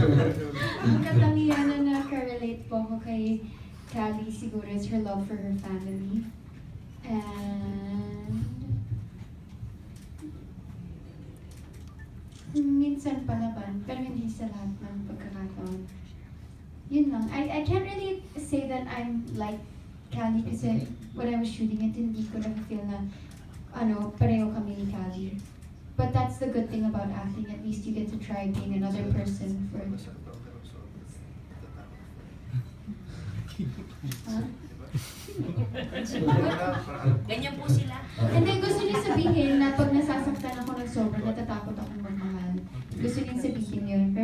Ang katangian na nakarelate po ako kay Callie siguro is her love for her family. And minsan palaban, pero hindi sa lahat ng pagkakataon. Yun lang. I, I can't really say that I'm like Callie kasi when I was shooting it, hindi ko na feel na ano, pareho kami ni Callie. But that's the good thing about acting. At least you get to try being another person for... Huh? Ganyan po sila. Hindi, gusto niya sabihin na pag nasasaktan ako ng sobra, natatakot akong magmahal. Gusto niya sabihin yun.